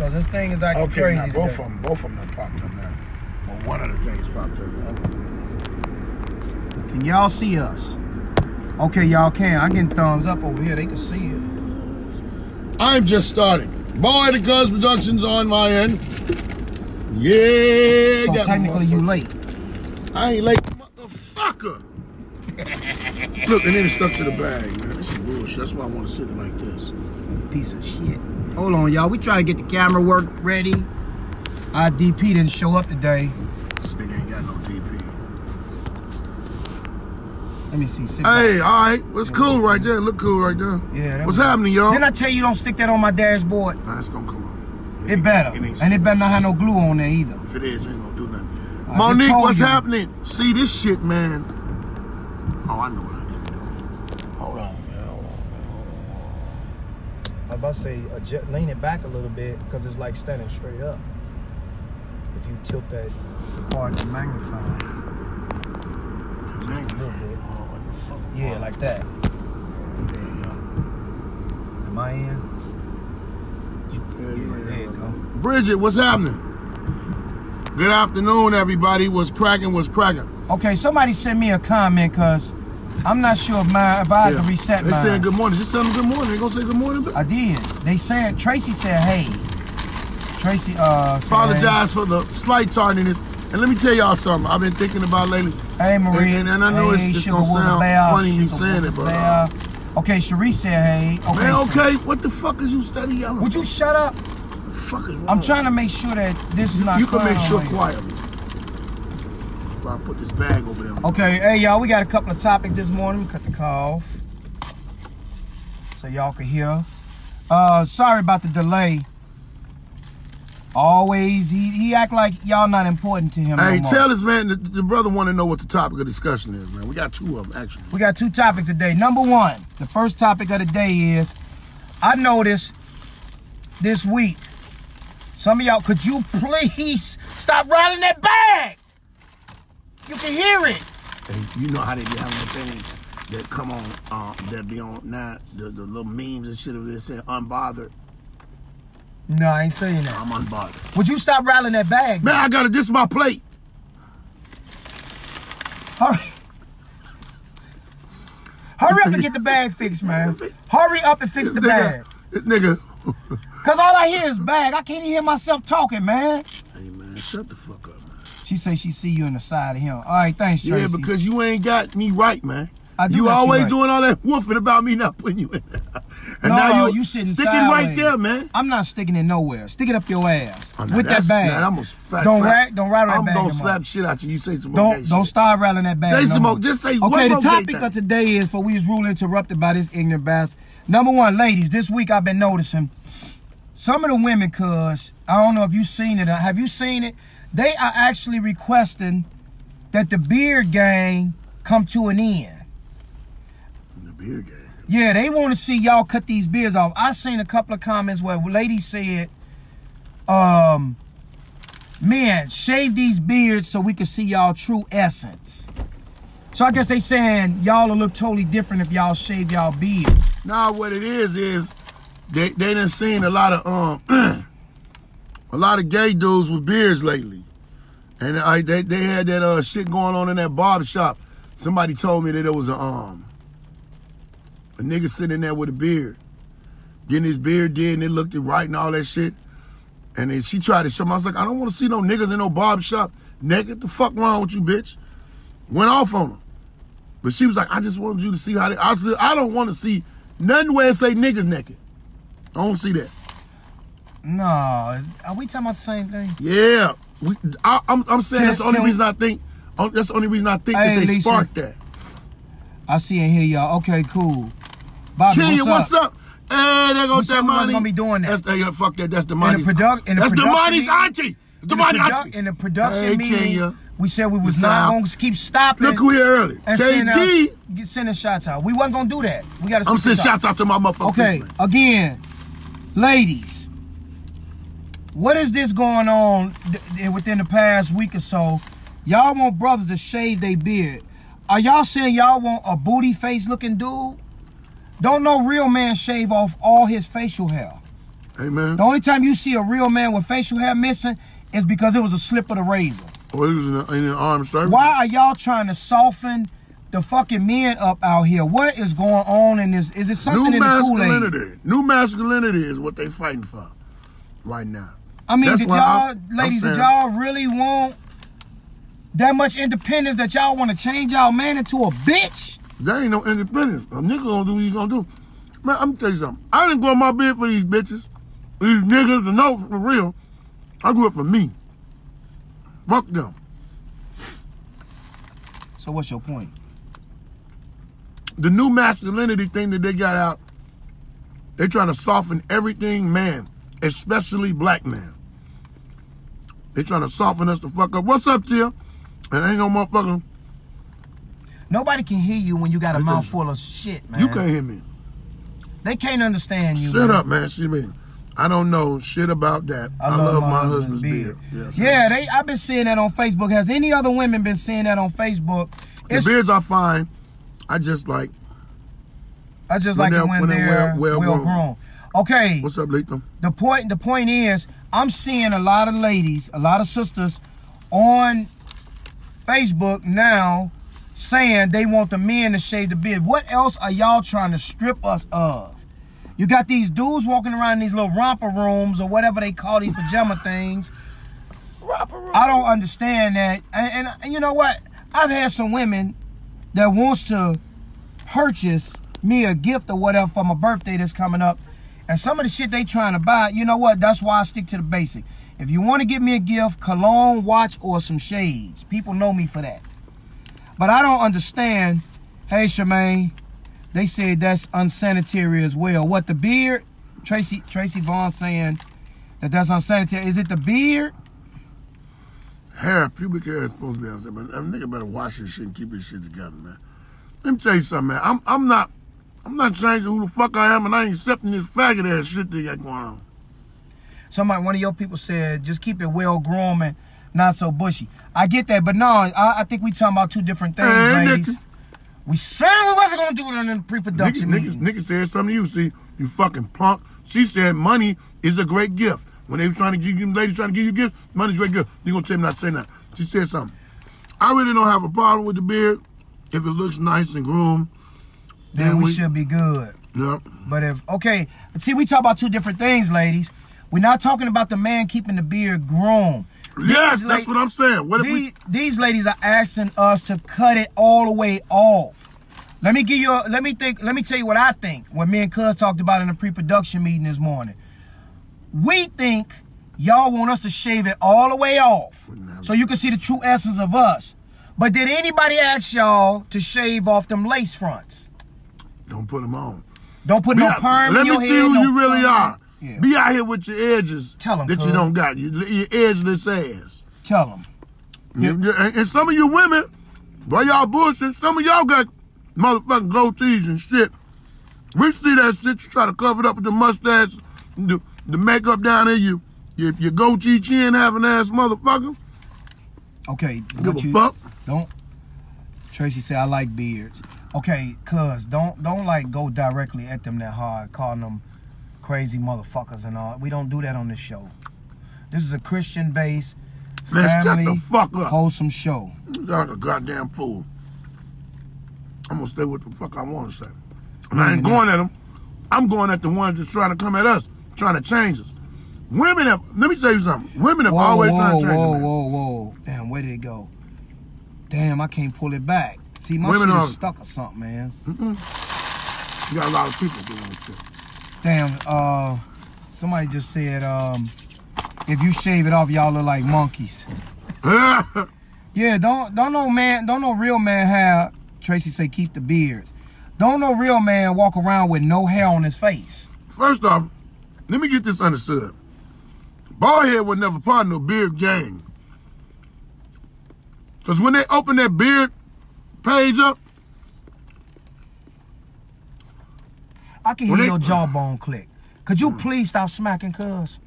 Cause this thing is acting Okay, crazy. now both today. of them, both of them done popped up now. Well, one of the things popped up. Can y'all see us? Okay, y'all can. I getting thumbs up over here. They can see it. I'm just starting. Boy, the Cuz Productions on my end. Yeah, So technically, you late. I ain't late, motherfucker. Look, and then it stuck to the bag, man. This is bullshit. That's why I want to sit it like this. Piece of shit. Hold on, y'all. We trying to get the camera work ready. Our DP didn't show up today. This nigga ain't got no DP. Let me see. Sit back. Hey, all right. What's cool right there? Look cool right there. Yeah, What's was- happening, y'all? Didn't I tell you don't stick that on my dashboard? Nah, it's gonna come off. It ain't- better. ain't And it better not have no glue on there either. If it is, you ain't gonna do nothing. Just Monique, what's you. happening? See this shit, man. Oh, I know I about to say, adjust, lean it back a little bit because it's like standing straight up. If you tilt that part to magnify. Man, little bit. oh, what the fuck? Yeah, like that. There you go. Am I in? Yeah, you ain't there you go. Bridget, what's happening? Good afternoon, everybody. What's cracking? What's cracking? Okay, somebody sent me a comment because I'm not sure if my if I had to reset They mine. saying good morning. Just tell them good morning. They gonna say good morning. I did. They said Tracy said hey. Tracy uh said, Apologize for the slight tardiness. And let me tell y'all something. I've been thinking about lately. Hey, hey Marie. And- and I know it's- hey, it's Sugar gonna sound Bear, funny me saying it, but, uh, okay, Cherie said hey. Okay, Man, okay. What the fuck is you study yelling? Would you shut up? The fuck is wrong? I'm trying to make sure that this is not. You can make sure quietly. Before I put this bag over there. Okay, hey y'all, we got a couple of topics this morning. Cut the call off so y'all can hear. Uh, sorry about the delay. Always, he he act like y'all not important to him. no Hey, more. tell us, man. The, the brother want to know what the topic of discussion is, man. We got two of them actually. We got two topics today. Number one, the first topic of the day is I noticed this week. Some of y'all, could you please stop rattling that bag? You can hear it. And you know how they be having the thing that come on, uh, that be on now, the, the little memes and shit of this saying unbothered. No, I ain't saying that. I'm unbothered. Would you stop rattling that bag? Man, I got it. This is my plate. Hurry. Hurry up and get the bag fixed, man. Hurry up and fix This the nigga, bag. this nigga. Cause all I hear is bag. I can't even hear myself talking, man. Hey man, shut the fuck up, man. She say she see you in the side of him. All right, thanks, Tracy. Yeah, because you ain't got me right, man. I do you got you always right. doing all that woofing about me not putting you in there. And no, now you, you sitting sticking sideways. right there, man. I'm not sticking it nowhere. Stick it up your ass Oh, with that bag. now I'm gonna slap, don't slap- ra- don't rattle that I'm bag. gonna slap shit out you. You say some more Don't don't shit. start rattling that bag. Say no some more. Just say Okay, one the more gay topic of today is for we was rule interrupted by this ignorant bastard. Number one, ladies, this week I've been noticing some of the women, cuz I don't know if you seen it. Have you seen it? They are actually requesting that the beard gang come to an end. The beer game. Yeah, they want to see y'all cut these beards off. I seen a couple of comments where ladies said, um, man, shave these beards so we can see y'all true essence. So I guess they saying y'all will look totally different if y'all shave y'all beard. Now what it is is they they done seen a lot of um a lot of gay dudes with beards lately, and I they they had that uh shit going on in that barber shop. Somebody told me that it was a um a nigga sitting there with a beard, getting his beard did, and it looked it right and all that shit. And then she tried to show me. I was like, I don't want to see no niggas in no barber shop naked. The fuck wrong with you, bitch? Went off on her. But she was like, I just wanted you to see how they. I said, I don't want to see nothing where it say niggas naked. I don't see that. No, are we talking about the same thing? Yeah, we, I, I'm, I'm saying Can- that's the only can we- reason I think. oh, That's the only reason I think Hey, that they Lisa. sparked that. I see and hear y'all. Okay, cool. Bobby, Kenya, what's, what's up? Hey, there goes said that we wasn't money. gonna be doing that. That's the, fuck that. That's the In the, in the that's the money's auntie. in The money's auntie. In the production Hey, meeting, Kenya. we said we was not going to keep stopping. Look who here early. and sending out, KD. get sending shots out. We wasn't gonna do that. We gotta. I'm sending shots out to my motherfucker. Okay, again, ladies, what is this going on th- th- within the past week or so? Y'all want brothers to shave their beard. Are y'all saying y'all want a booty face looking dude? Don't no real man shave off all his facial hair. Amen. The only time you see a real man with facial hair missing is because it was a slip of the razor. Oh, or he was in the, in service. Why are y'all trying to soften the fucking men up out here? What is going on in this? Is it something New in the Kool-Aid? masculinity. New masculinity is what they fighting for right now. I mean, That's did y'all, ladies, did y'all really want that much independence that y'all want to change y'all man into a bitch? There ain't no independence. A nigga gonna do what he gonna do. Man, I'm gonna tell you something. I didn't go in my bed for these bitches. These niggas, and no, for real. I grew up for me. Fuck them. So what's your point? The new masculinity thing that they got out, they trying to soften everything man, especially black man. They trying to soften us the fuck up. What's up, Tia? And ain't no motherfucker. Nobody can hear you when you got a Listen, mouthful of shit, man. You can't hear me. They can't understand you. Shut man. up, man. She mean, I don't know shit about that. I, love, my, husband's beard. Yes, Yeah, they. I've been seeing that on Facebook. Has any other women been seeing that on Facebook? The It's, beards are fine. I just like. I just like when when they're they're well- well, well grown. grown. Okay, What's up, Latham? the point. The point is, I'm seeing a lot of ladies, a lot of sisters, on Facebook now saying they want the men to shave the beard. What else are y'all trying to strip us of? You got these dudes walking around in these little romper rooms or whatever they call these pajama things. I don't understand that. And, and, and you know what? I've had some women that wants to purchase me a gift or whatever for my birthday that's coming up. And some of the shit they trying to buy, you know what? That's why I stick to the basic. If you want to give me a gift, cologne, watch, or some shades. People know me for that. But I don't understand. Hey, Shemaine, they said that's unsanitary as well. What the beard? Tracy Tracy Vaughn saying that that's unsanitary. Is it the beard? Hair, pubic hair is supposed to be there, but a nigga better wash his shit and keep his shit together, man. Let me tell you something, man. I'm I'm not I'm not changing who the fuck I am, and I ain't accepting this faggot ass shit they got going on. Somebody, one of your people said, just keep it well groomed and not so bushy. I get that, but no, I, I think we talking about two different things, Hey, ladies. nigga. We certainly wasn't gonna do it in the pre-production nigga, meeting. nigga said something to you. See, you fucking punk. She said money is a great gift. When they was trying to give you, ladies trying to give you gifts, money's a great gift. You gonna tell me not to say that? She said something. I really don't have a problem with the beard if it looks nice and groomed. Then we, we- should be good. Yeah. But if okay, see, we talk about two different things, ladies. We're not talking about the man keeping the beard grown. Yes, These that's what I'm saying. What if these, we? these ladies are asking us to cut it all the way off. Let me give you a, let me think, let me tell you what I think. What me and Cuz talked about in the pre-production meeting this morning. We think y'all want us to shave it all the way off. So you can see the true essence of us. But did anybody ask y'all to shave off them lace fronts? Don't put them on. Don't put Be no out- perm Let me see head. who no you really perm. are. Yeah. Be out here with your edges Tell them, that you don't got. You, your edgeless ass. Tell them. You- you- and, and some of you women, boy, y'all bullshit. Some of y'all got motherfucking goatees and shit. We see that shit. You try to cover it up with the mustache, the, the makeup down there. You, your, your goatee chin having ass motherfucker. Okay. Give a you- fuck. Don't. Tracy said I like beards. Okay, cuz don't don't like go directly at them that hard, calling them crazy motherfuckers and all. We don't do that on this show. This is a Christian based Man, shut family the fuck up. wholesome show. You're like a goddamn fool. I'm gonna say what the fuck I want to say. And I ain't mm-hmm. going at them. I'm going at the ones that's trying to come at us, trying to change us. Women have. Let me tell you something. Women have Whoa, always whoa, trying to change whoa, a man. whoa, whoa. Damn, where did it go? Damn, I can't pull it back. See, my Women shit are- is stuck or something, man. You got a lot of people doing this shit. Damn, uh, somebody just said, um, if you shave it off, y'all look like monkeys. Yeah, don't don't no man, don't no real man have Tracy say keep the beards. Don't no real man walk around with no hair on his face. First off, let me get this understood. Baldhead would never part of no beard gang. Because when they open that beard page up, I can hear they- your jawbone click. Could you please stop smacking, cuz?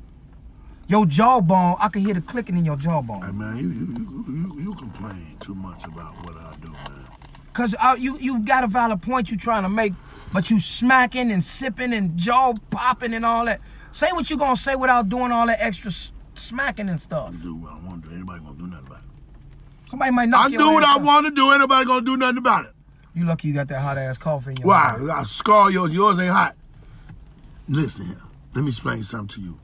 Your jawbone, I can hear the clicking in your jawbone. hey man, you you, you, you, complain too much about what I do, man. Cause uh, you you got a valid point you trying to make, but you smacking and sipping and jaw popping and all that. Say what you gonna say without doing all that extra smacking and stuff. Do what I want to do. Anybody gonna do nothing? Somebody might knock I do what I want to do. Ain't nobody gonna do nothing about it. You lucky you got that hot ass coffee in your Why? mouth. I scar yours. Yours ain't hot. Listen here. Let me explain something to you.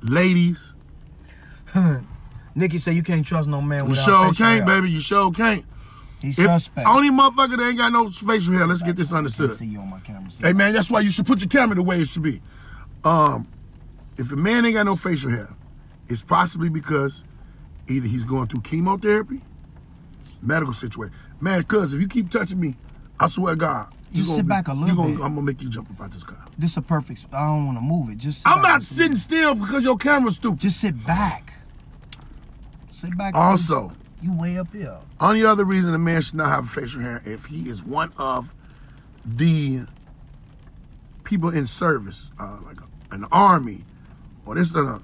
Ladies, Nikki said you can't trust no man you without sure facial can't, hair. baby. You sure can't. He's If suspect. only motherfucker that ain't got no facial hair. Let's get this understood. see you on my camera. See? Hey man, that's why you should put your camera the way it should be. Um, if a man ain't got no facial hair, it's possibly because either he's going through chemotherapy, medical situation. Man, cuz if you keep touching me, I swear to God, you Just sit be- back a little gonna, bit. I'm gonna make you jump about this car. This is a perfect. I don't want to move it. Just. Sit I'm not sitting still because your camera's stupid. Just sit back. Sit back. Also, you way up here. only other reason a man should not have facial hair if he is one of the people in service, uh, like an army, or this or that.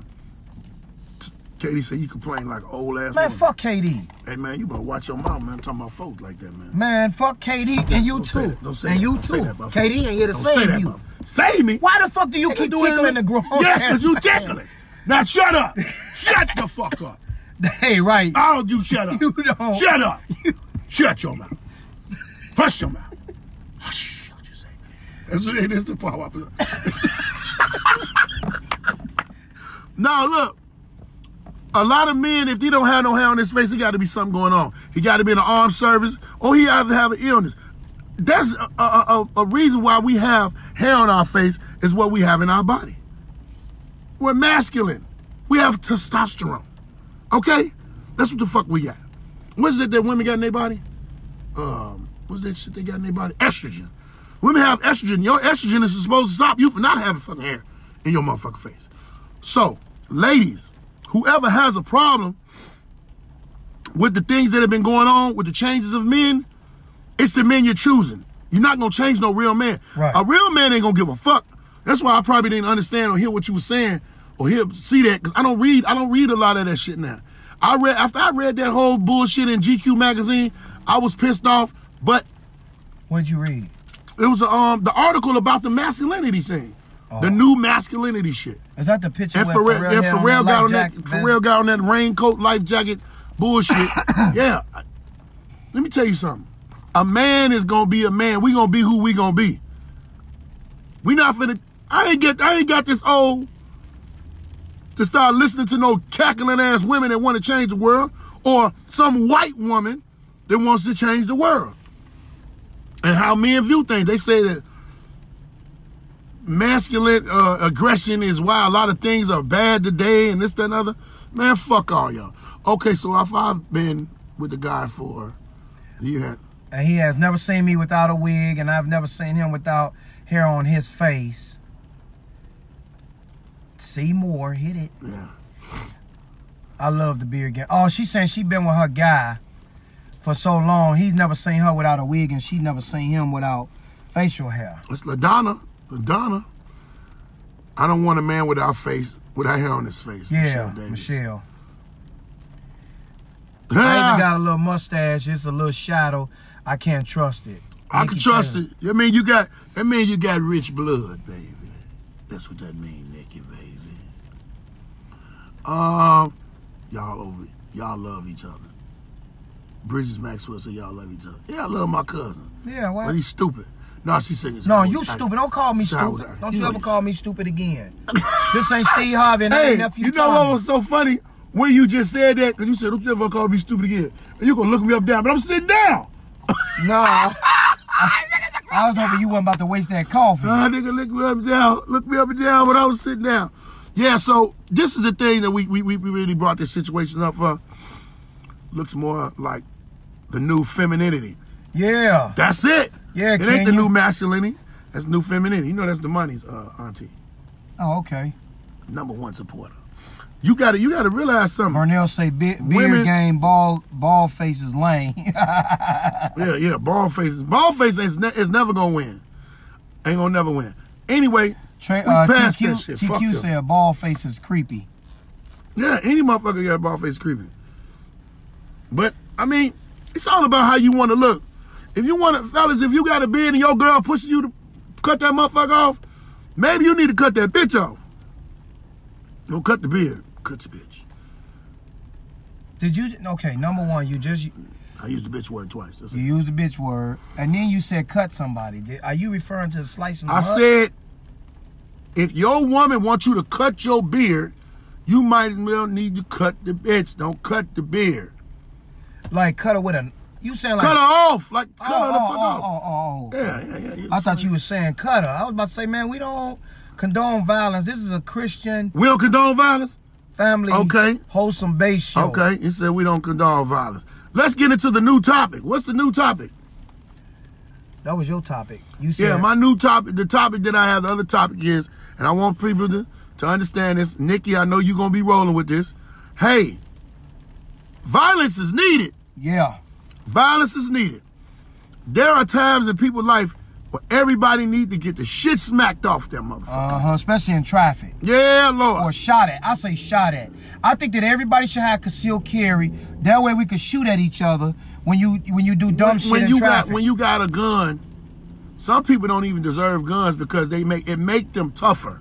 Katie said you complain like old ass. Man, woman. fuck KD. Hey man, you better watch your mouth, man. I'm talking about folks like that, man. Man, fuck KD and you Don't say too. Don't say and that. you Don't say too. that. KD ain't here to say save that, you. Save me. Why the fuck do you keep doing tickling the grown? Yes, man? because you tickling. Now shut up. shut the fuck up. Hey, right. All you shut up. You don't. Shut up. Shut your mouth. Hush your mouth. Hush. What you say? That's it is. The part. now look. A lot of men, if they don't have no hair on his face, he got to be something going on. He got to be in the armed service, or he either have an illness. That's a, a, a, reason why we have hair on our face is what we have in our body. We're masculine. We have testosterone. Okay? That's what the fuck we got. What's it that women got in their body? Um, what's that shit they got in their body? Estrogen. Women have estrogen. Your estrogen is supposed to stop you from not having fucking hair in your motherfucking face. So, ladies, whoever has a problem with the things that have been going on with the changes of men, it's the men you're choosing. You're not gonna change no real man. Right. A real man ain't gonna give a fuck. That's why I probably didn't understand or hear what you were saying or hear see that because I don't read. I don't read a lot of that shit now. I read after I read that whole bullshit in GQ magazine. I was pissed off, but What'd you read? it was um the article about the masculinity thing, Oh. the new masculinity shit. Is that the picture And Pharrell, Pharrell, and Pharrell got on that? Pharrell got on that raincoat, life jacket, bullshit. yeah. Let me tell you something. A man is gonna be a man. We gonna be who we gonna be. We not finna. I ain't get. I ain't got this old to start listening to no cackling ass women that want to change the world, or some white woman that wants to change the world. And how men view things. They say that masculine uh, aggression is why a lot of things are bad today and this, that, and other. Man, fuck all y'all. Okay, so if I've been with the guy for you had And he has never seen me without a wig, and I've never seen him without hair on his face. See more, hit it. yeah. I love the beard game. Oh, she's saying she been with her guy for so long. He's never seen her without a wig, and she's never seen him without facial hair. It's LaDonna. LaDonna. I don't want a man without face, without hair on his face. Yeah, Davis. Michelle. I even got a little mustache. It's a little shadow. I can't trust it. I can trust it. I mean, you got. That mean you got rich blood, baby. That's what that mean, Nikki, baby. Um, y'all over. Y'all love each other. Bridges Maxwell said y'all love each other. Yeah, I love my cousin, Yeah, why? but he's stupid. No, she saying. No, you stupid. Don't call me Sorry, I was stupid. Don't You you know ever call me stupid again. this ain't Steve Harvey and Hey, nephew you know Tommy. what was so funny? When you just said that, because you said, don't you ever call me stupid again. And you gonna look me up down, but I'm sitting down. No. I, I was hoping you weren't about to waste that coffee. Nah, nigga, look me up and down. Look me up and down when I was sitting down. Yeah, so this is the thing that we we, we we really brought this situation up for. Looks more like the new femininity. Yeah. That's it. Yeah, It ain't the you? new masculinity. That's new femininity. You know that's the money's uh, auntie. Oh, okay. Number one supporter. You gotta you gotta realize something. Vernell say be- beard Women- game ball ball face is lame. Yeah, yeah, ball faces. Ball face is, ne- is never gonna win. Ain't gonna never win. Anyway, Tra- we uh, passed TQ, that shit. Fuck TQ them. said ball face is creepy. Yeah, any motherfucker got a ball face creepy. But I mean, it's all about how you want to look. If you want to, fellas, if you got a beard and your girl pushing you to cut that motherfucker off, maybe you need to cut that bitch off. Don't cut the beard. Cut the bitch. Did you? Okay, number one, you just I used the bitch word twice. That's you it. used the bitch word, and then you said cut somebody. Did, are you referring to slicing? I said, if your woman wants you to cut your beard, you might as well need to cut the bitch. Don't cut the beard. like cut her with a. You saying like Cut her off. Like, oh, cut oh, her the oh, fuck oh, off. oh, oh, oh. Yeah, yeah, yeah. I thought you were saying cut her. I was about to say, man, we don't condone violence. This is a Christian We don't condone violence? family, Okay. wholesome base show. Okay, he said we don't condone violence. Let's get into the new topic. What's the new topic? that was your topic. You said Yeah, my new topic, the topic that I have, the other topic is, and I want people to, to understand this. Nikki, I know you're going to be rolling with this. Hey, violence is needed. yeah. Violence is needed. There are times in people's life where everybody need to get the shit smacked off them motherfucker. Uh huh. Especially in traffic. yeah, Lord. or shot at. I say shot at. I think that everybody should have concealed carry. That way we could shoot at each other when you when you do dumb when, shit when in you traffic. got when you got a gun, some people don't even deserve guns because they make it make them tougher.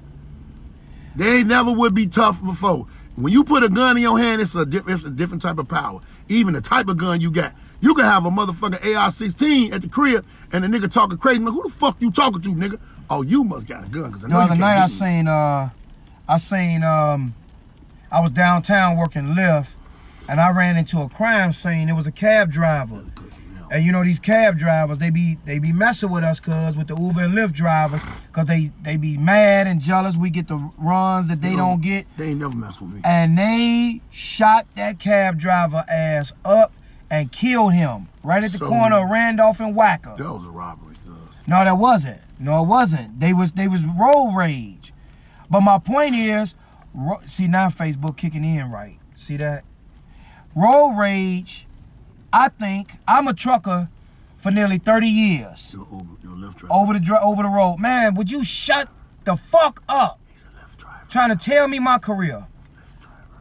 They never would be tough before. When you put a gun in your hand, it's a it's a different type of power. Even the type of gun you got. You can have a motherfucking AR-16 at the crib and the nigga talking crazy. Man, who the fuck you talking to, nigga? Oh, you must got a gun because I know you other night I seen uh I seen um I was downtown working Lyft and I ran into a crime scene. It was a cab driver. And you know these cab drivers, they be they be messing with us cuz with the Uber and Lyft drivers cuz they they be mad and jealous we get the runs that they don't get. They ain't never mess with me. and they shot that cab driver ass up and killed him right at the So- corner of Randolph and Wacker. That was a robbery. Uh, No, that wasn't. No, it wasn't. They was they was road rage. But my point is, ro- see now Facebook kicking in right. See that? Road rage. I think I'm a trucker for nearly 30 years. your Uber, your Lyft driver. Over the over the road, man. Would you shut the fuck up? He's a Lyft driver. trying to tell me my career.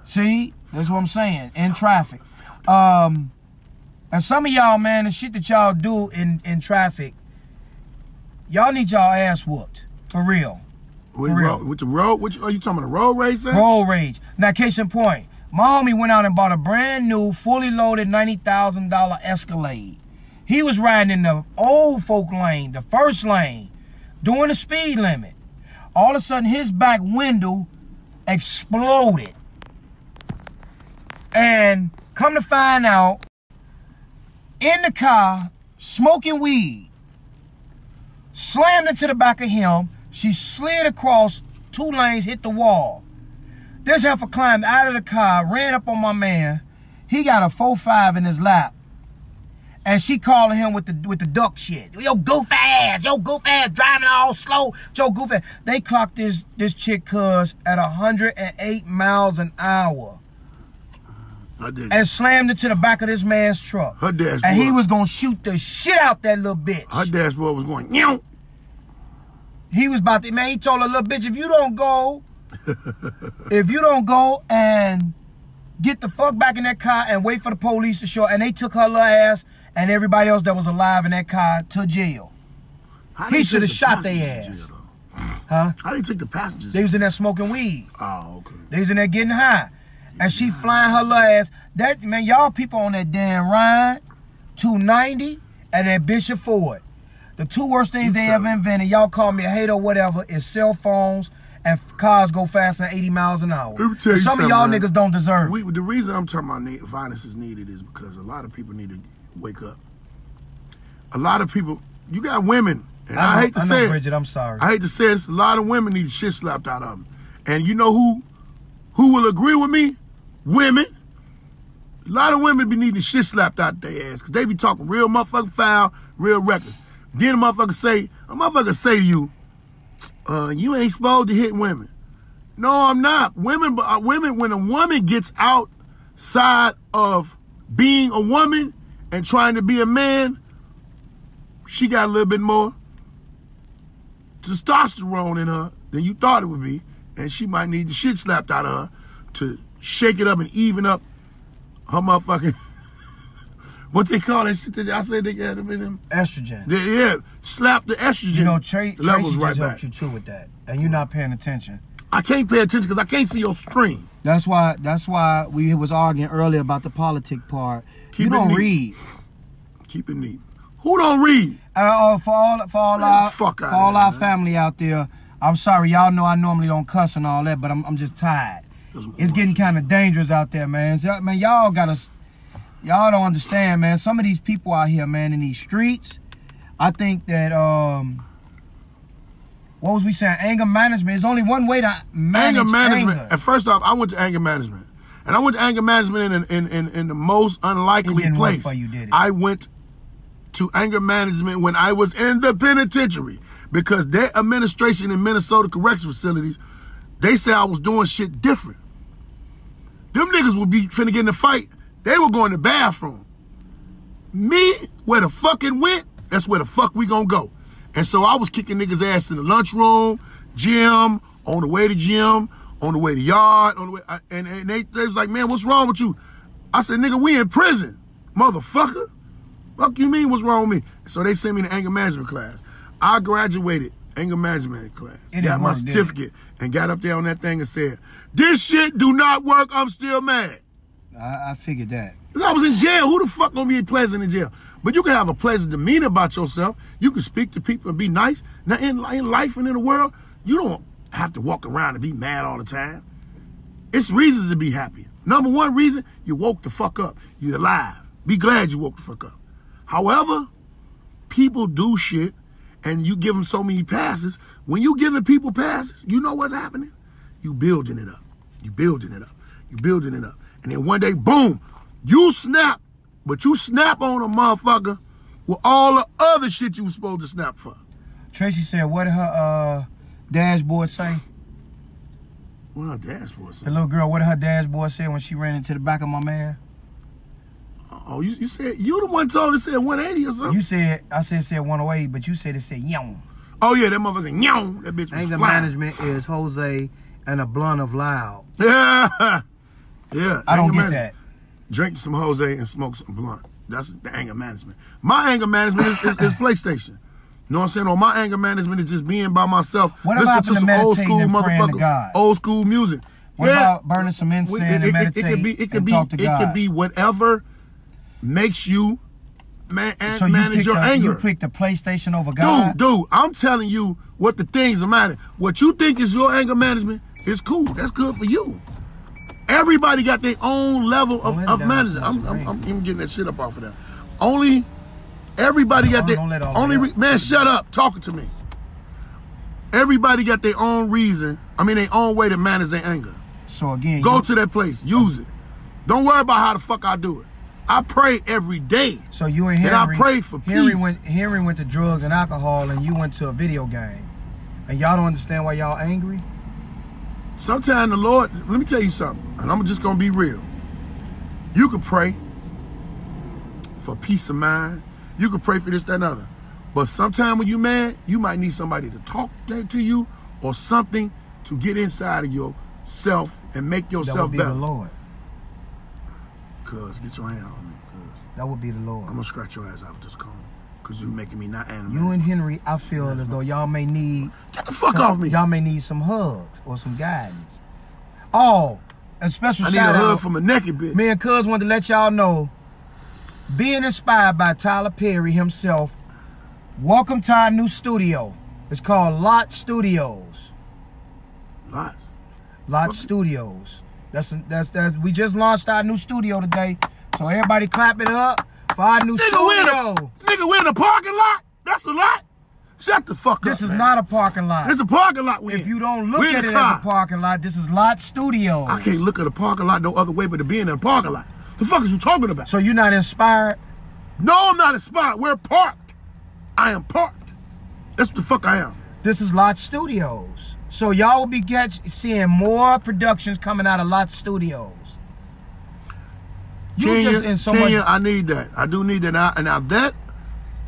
See, that's what I'm saying in traffic. Um, and some of y'all, man, the shit that y'all do in in traffic, y'all need y'all ass whooped for real. With, For real. road, with the road, which are you talking about? A road race? eh? Road rage. Now, case in point, my homie went out and bought a brand new, fully loaded ninety thousand dollar Escalade. He was riding in the old folk lane, the first lane, doing the speed limit. All of a sudden, his back window exploded. And come to find out, in the car, smoking weed, slammed into the back of him. She slid across two lanes, hit the wall. This heifer climbed out of the car, ran up on my man. He got a 4-5 in his lap. And she calling him with the with the duck shit. Yo, goof ass, yo, goof ass, driving all slow, yo, goof ass. They clocked this this chick cuz at 108 miles an hour. And slammed into the back of this man's truck. Her dashboard. And he was gonna shoot the shit out that little bitch. Her dashboard was going, Meow. he was about to man he told her little bitch if you don't go if you don't go and get the fuck back in that car and wait for the police to show and they took her little ass and everybody else that was alive in that car to jail How He they shoulda take the shot they passengers ass. jail, huh How they take the passengers? they was in there smoking weed oh, okay. they was in there getting high and she flying her little ass that man y'all people on that damn ride 290 and that bishop ford the two worst things You they ever invented y'all call me a hater or whatever is cell phones and cars go faster than 80 miles an hour Let me tell you some of y'all niggas don't deserve We, it the reason I'm talking about violence is needed is because a lot of people need to wake up. A lot of people, you got women, and I, know- hate to I know, say it. Bridget, I'm sorry. I hate to say this. A lot of women need shit slapped out of them. And you know who, who will agree with me? Women. A lot of women be needing shit slapped out their ass because they be talking real motherfucking foul, real reckless. Then a motherfucker say, a motherfucker say to you, uh, you ain't supposed to hit women. No, I'm not. Women, but uh, women, when a woman gets outside of being a woman and trying to be a man, she got a little bit more testosterone in her than you thought it would be, and she might need the shit slapped out of her to shake it up and even up her motherfucking what they call that shit that I said they got them in them. estrogen They, yeah, slap the estrogen you know Tra- levels tracy right just back. helped you too with that and you're not paying attention I can't pay attention because I can't see your stream. That's why. That's why we was arguing earlier about the politic part. Keep you don't neat. read. Keep it neat. Who don't read? Uh, uh, for all for all Man, our for all here, our man. family out there, I'm sorry. Y'all know I normally don't cuss and all that, but I'm I'm just tired. It's getting kind of dangerous out there, man. So, man, y'all gotta, y'all don't understand, man. Some of these people out here, man, in these streets, I think that um, what was we saying? Anger management is only one way to manage anger management. anger. And first off, I went to anger management, and I went to anger management in in in, in the most unlikely It didn't work place. you? I went to anger management when I was in the penitentiary because their administration in Minnesota correctional facilities, they said I was doing shit different. Them niggas would be finna get in a fight. They were going to the bathroom. Me, where the fucking went, that's where the fuck we gonna go. And so I was kicking niggas ass in the lunchroom, gym, on the way to gym, on the way to yard, on the way, I- and, and they, they was like, man, what's wrong with you? I said, nigga, we in prison, motherfucker. Fuck you mean what's wrong with me? So they sent me to anger management class. I graduated anger management class. It got my work, certificate and got up there on that thing and said, this shit do not work, I'm still mad. I, I figured that. Cause I was in jail. Who the fuck gonna be pleasant in jail? But you can have a pleasant demeanor about yourself. You can speak to people and be nice. Now in, in life and in the world, you don't have to walk around and be mad all the time. It's reasons to be happy. Number one reason, you woke the fuck up. You're alive. Be glad you woke the fuck up. However, people do shit and you give them so many passes. When you giving people passes, you know what's happening? You building it up. You building it up. You building it up. And then one day, boom, you snap, but you snap on a motherfucker with all the other shit you was supposed to snap for. Tracy said, "What did her uh, dashboard say?" What her dashboard say? The little girl, what did her dashboard say when she ran into the back of my man? Oh, you, you said you the one told it said 180 or something. You said I said said 108, but you said it said young. oh yeah, that motherfucker said, Nyaw, that bitch was Anger management is Jose and a blunt of loud. Yeah. yeah. I don't get management. that. Drink some Jose and smoke some blunt. That's the anger management. My anger management is, is, is PlayStation. You know what I'm saying? Or my anger management is just being by myself. What listen about to to some old school and praying to motherfucker, old school music. What yeah. about burning some incense We- and it, it, meditate it could be, it could and be, talk to it could be whatever makes you man, so you manage your the, anger. you picked the PlayStation over God. Dude, dude, I'm telling you what the things that matter. What you think is your anger management is cool. That's good for you. Everybody got their own level of, Don't let it of management. I'm, I'm. I'm even getting that shit up off of that. Only everybody got Don't- their don't only re- man. Shut up, talking to me. Everybody got their own reason. I mean, their own way to manage their anger. So again, Go you, to that place, use it. Don't worry about how the fuck I do it. I pray every day. so you and and I Henry. pray for Henry peace. went. Henry went to drugs and alcohol, and you went to a video game, and y'all don't understand why y'all angry. Sometimes the Lord, let me tell you something, and I'm just gonna be real. You could pray for peace of mind. You could pray for this, that, and other. But sometimes when you're mad, you might need somebody to talk that to you or something to get inside of yourself and make That yourself would be better. the Lord. Cuz, get your hand on me, cuz. That would be the Lord. I'm gonna scratch your ass out with this comb. Cause you're making me not animated. You and Henry, I feel as though y'all may need Get the fuck some- off me. Y'all may need some hugs or some guidance. Oh, a special I need shout a hug out. from a naked bitch. Me and Cuz wanted to let y'all know, being inspired by Tyler Perry himself, welcome to our new studio. It's called Lot Studios. Lots. Lot Studios. That's that's that's. We just launched our new studio today, so everybody clap it up for our new Nigga, we're studio. a, nigga, we're in a parking lot? That's a lot? Shut the fuck up. This is man. not a parking lot. It's a parking lot. We If in. you don't look at the it car. as a parking lot, this is Lot Studios. I can't look at a parking lot no other way but to be in a parking lot. The fuck is you talking about? So you're not inspired? No, I'm not inspired. We're parked. I am parked. That's what the fuck I am. This is Lot Studios. So y'all will be get, seeing more productions coming out of Lot Studios. You Kenya, just in so Kenya, much. I need that. I do need that. Now, and now that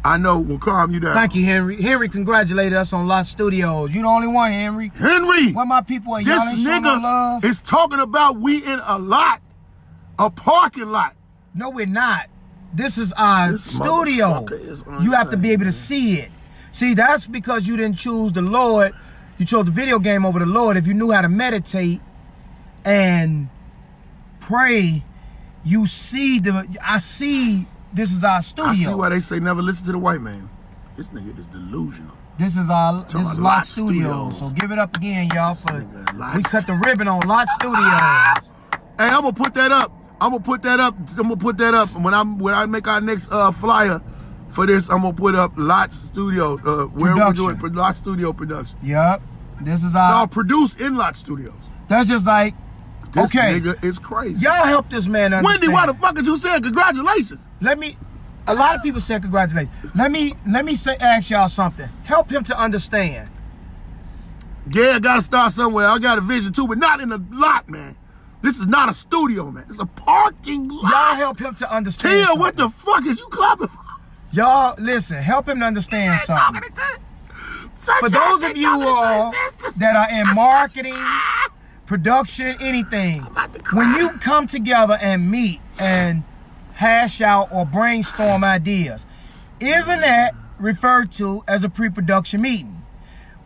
I know will calm you down. Thank you, Henry. Henry congratulated us on Lot Studios. You the only one, Henry. Henry. Where my people? Y'all This nigga is talking about we in a lot, a parking lot. No, we're not. This is our This studio. is You have to be able to see it. See, that's because you didn't choose the Lord You chose the video game over the Lord. If you knew how to meditate and pray, you see the. I see. This is our studio. I see why they say never listen to the white man. This nigga is delusional. This is our this is Lot Studios. Studios. So give it up again, y'all. For we cut the ribbon on Lot Studios. Hey, I'm gonna put that up. I'm gonna put that up. I'm gonna put that up when I'm when I make our next uh, flyer for this. I'm gonna put up Lot Studio. Uh, where we're doing Lot Studio production. Yep. This is our. No, produced in Lock Studios. That's just like. This Okay. nigga is crazy. Y'all help this man understand. Wendy, why the fuck did you saying congratulations? Let me. A lot of people said congratulations. Let me let me say ask y'all something. Help him to understand. Yeah, I gotta start somewhere. I got a vision too, but not in a lot, man. This is not a studio, man. It's a parking lot. Y'all help him to understand. Tia, something. what the fuck is you clapping for? Y'all listen. Help him to understand Ain't talking something. For those of you all that are in marketing, production, anything, about to cry. when you come together and meet and hash out or brainstorm ideas, isn't that referred to as a pre-production meeting?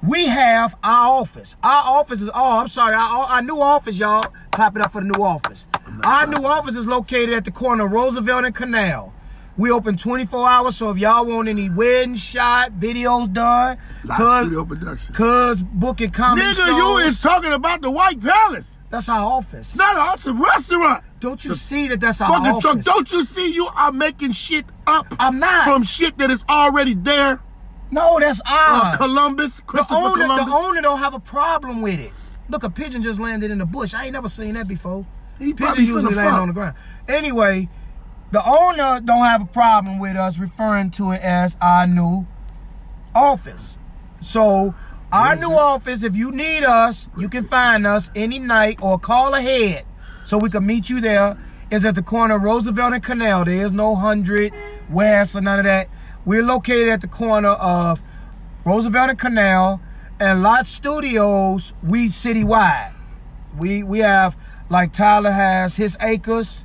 We have our office. Our office is, oh, I'm sorry, our, our new office, y'all. Clap it up for the new office. Our new office is located at the corner of Roosevelt and Canal. We open 24 hours, so if y'all want any wedding shot, videos done, cuz, production. cuz booking comedy Nigga, you is talking about the White Palace. that's our office. Not no, it's a restaurant. Don't you see that that's our Fucking office? truck. Don't you see you are making shit up I'm not. from shit that is already there? no, that's Uh, ours. Columbus, the owner, Columbus. the owner don't have a problem with it. Look, a pigeon just landed in the bush. I ain't never seen that before. He Pigeon usually land on the ground. Anyway, the owner don't have a problem with us referring to it as our new office. So our new office, if you need us, you can find us any night or call ahead so we can meet you there. Is at the corner of Roosevelt and Canal. There is no hundred West or none of that. We're located at the corner of Roosevelt and Canal and Lot Studios. We citywide. We we have like Tyler has his acres.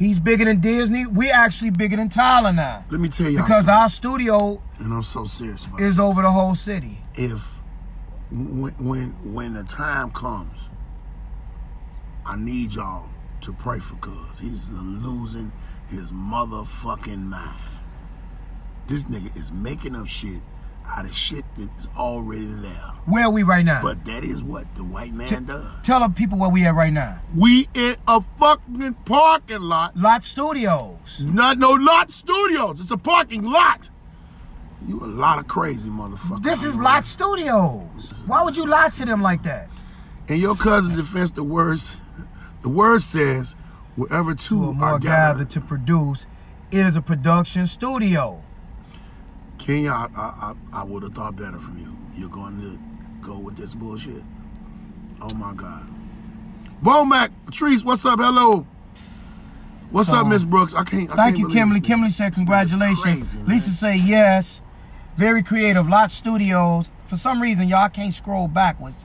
He's bigger than Disney. We're actually bigger than Tyler now Let me tell y'all because something, our studio and I'm so serious about is it. over the whole city. If when when when the time comes, I need y'all to pray for Cuz. He's losing his motherfucking mind. This nigga is making up shit out of shit that is already there. Where are we right now? But that is what the white man does. Tell the people where we at right now. We in a fucking parking lot. Lot Studios. Not no lot studios. It's a parking lot. You a lot of crazy motherfuckers. This is Lot Studios. Why would you lie to them like that? In your cousin defense, the words, the word says, wherever two Who are gathered. gathered to produce. It is a production studio. Kenya, I, I, I, I would have thought better from you. You're going to go with this bullshit. Oh my God. Womack, Patrice, what's up? Hello. What's So, up, Miss Brooks? I can't. I Thank can't you, Kimberly. Kimberly said congratulations. crazy. Lisa say yes. Very creative. Lot Studios. For some reason, y'all can't scroll backwards.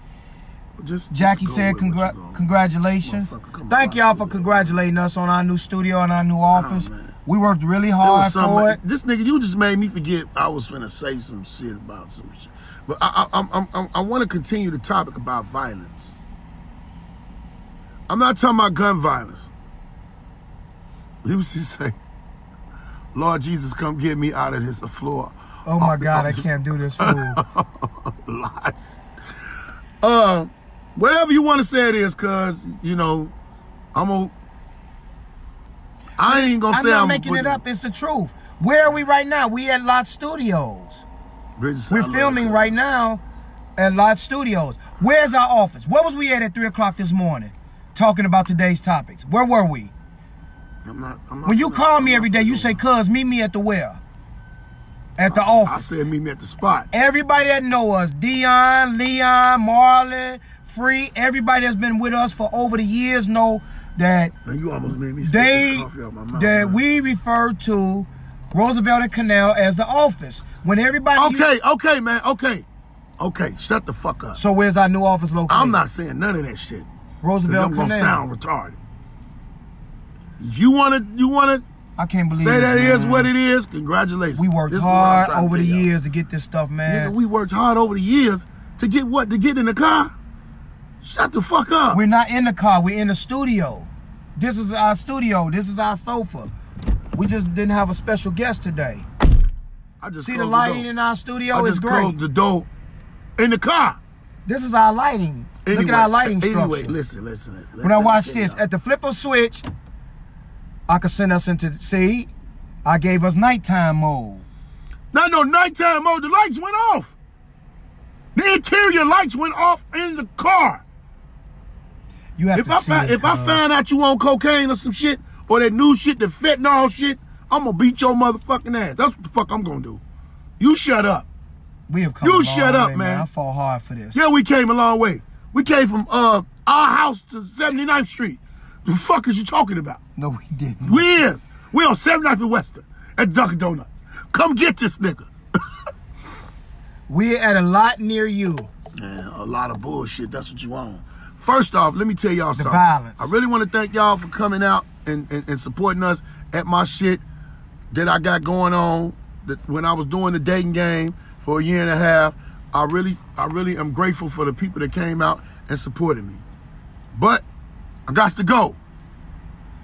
Just, Jackie just said congra- congratulations. Thank y'all for congratulating us on our new studio and our new office. man. We worked really hard for it. This nigga, you just made me forget I was finna say some shit about some shit. But I, I, I, I, I want to continue the topic about violence. I'm not talking about gun violence. He was just saying, Lord Jesus, come get me out of this floor. Oh my God, I can't do this fool. Lots. Uh, whatever you want to say it is, cause you know, I'm a. I ain't gonna I'm say not I'm making it up. It's the truth. Where are we right now? We at Lot Studios. Bridges, We're filming right now at Lot Studios. Where's our office? Where was we at at 3 o'clock this morning talking about today's topics? Where were we? I'm not, I'm not When you call I'm me every day, you say, cuz, meet me at the where? At the I office. I said meet me at the spot. Everybody that know us, Dion, Leon, Marlon, Free, everybody that's been with us for over the years know that Man, you almost made me they the coffee out my mouth. that man. we refer to Roosevelt and Canal as the office. When everybody Okay, okay, man, okay. Okay, shut the fuck up. So where's our new office located? I'm not saying none of that shit. Roosevelt I'm gonna sound retarded. You wanna you wanna I can't believe it? say that is man. what it is? Congratulations. We worked This is hard over the years to get this stuff, man. Nigga, we worked hard over the years To get what? To get in the car? Shut the fuck up. We're not in the car. We're in the studio. This is our studio. This is our sofa. We just didn't have a special guest today. I just See the lighting door. in our studio I is just great. closed the door in the car. This is our lighting. Look at our lighting Anyway, listen, listen. listen. when I watch this, y'all. at the flip of switch, I could send us into see. I gave us nighttime mode. Not no nighttime mode. The lights went off. The interior lights went off in the car. You have If I find, if I find out you on cocaine or some shit or that new shit, the fentanyl shit, I'm gonna beat your motherfucking ass. That's what the fuck I'm gonna do. You shut up. we have come you shut up, way, man. I fought hard for this. Yeah, we came a long way. We came from uh our house to 79th Street. The fuck is you talking about? No, we didn't. We is. We on 79th and Western at Dunkin' Donuts. Come get this nigga. We're at a lot near you. Man, a lot of bullshit. That's what you want. First off, let me tell y'all something. violence. I really want to thank y'all for coming out and, and, and supporting us at my shit that I got going on. That when I was doing the dating game for a year and a half, I really, I really am grateful for the people that came out and supported me. But I got to go.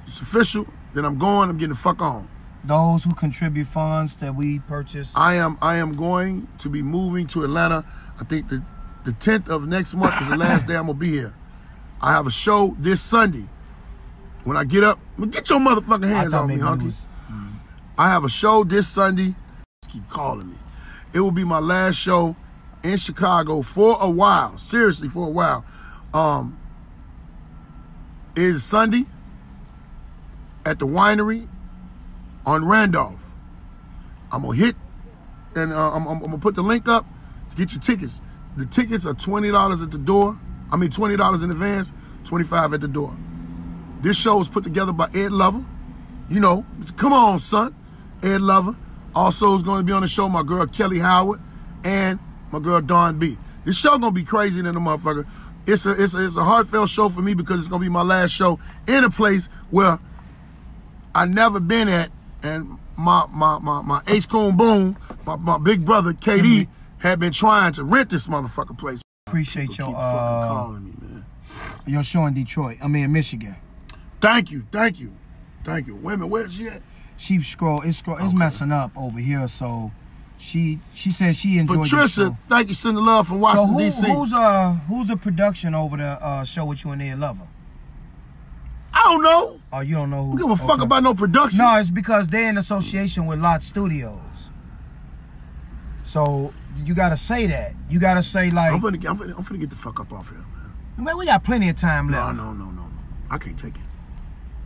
It's official. Then I'm going. I'm getting the fuck on. Those who contribute funds that we purchase. I am I am going to be moving to Atlanta. I think the the 10th of next month is the last day I'm gonna be here. I have a show this Sunday. When I get up, well, get your motherfucking hands on me, hunky. was- I have a show this Sunday. Keep calling me. It will be my last show in Chicago for a while. Seriously, for a while. Um, it is Sunday at the winery on Randolph. I'm gonna hit and uh, I'm, I'm, I'm gonna put the link up to get your tickets. The tickets are twenty dollars at the door. I mean twenty dollars in advance, twenty five at the door. This show was put together by Ed Lover. You know, come on, son. Ed Lover. Also is going to be on the show my girl Kelly Howard and my girl Dawn B. This show gonna be crazy than a motherfucker. It's a it's a, it's a heartfelt show for me because it's gonna be my last show in a place where I never been at, and my my my my Ace Coon Boom, my, my big brother KD mm-hmm. had been trying to rent this motherfucking place. Appreciate Keep your fucking uh, calling me, man. your show in Detroit. I mean Michigan. Thank you, thank you, thank you. Women, where's she at? She scroll. It's scroll. It's Okay. messing up over here. So she she said she enjoyed Patricia, thank you, send the love from So Washington who, D.C. who's uh who's the production over the uh, show with you and Ed Lover? I don't know. Oh, you don't know who? Give a fuck okay. about no production? No, it's because they're in association with Lot Studios. So you gotta say that. You gotta say like, I'm finna, get- I'm, finna, I'm finna get the fuck up off here, man. man, we got plenty of time left. no, no, no, no. no. I can't take it.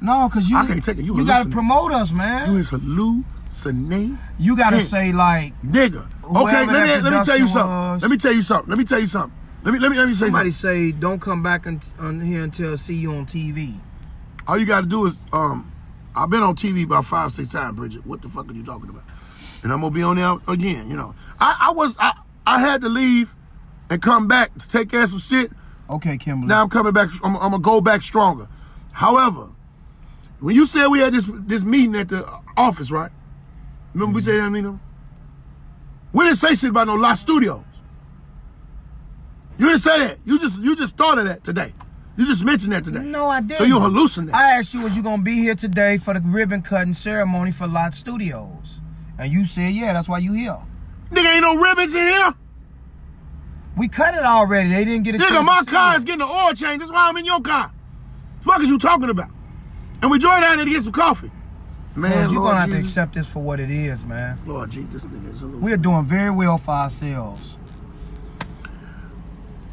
No, cause you I can't take it. You You gotta promote us, man. You is hallucinate. You gotta say like Nigga. Okay, let me let me tell you something. was. Let me tell you something. Let me tell you something. Let me let me let me say somebody something. say, don't come back on, on here until I see you on TV. All you gotta do is um I've been on TV about five, six times, Bridget. What the fuck are you talking about? And I'm gonna be on there again, you know. I, I was I, I had to leave and come back to take care of some shit. Okay, Kimberly. Now I'm coming back. I'm, I'm gonna go back stronger. However, when you said we had this this meeting at the office, right? Remember we said that meeting? We didn't say shit about no Lot Studios. You didn't say that. You just you just thought of that today. You just mentioned that today. no, I didn't. So you hallucinate. I asked you, was you gonna be here today for the ribbon cutting ceremony for Lot Studios? And you said, yeah, that's why you here. Nigga, ain't no ribbons in here. We cut it already. They didn't get it. Nigga, my car is getting an oil change. That's why I'm in your car. The fuck is you talking about? And we joined down there to get some coffee. Man, Man, you're Lord gonna have to accept this for what it is, man. Lord Jesus, nigga is a little. We're doing very well for ourselves.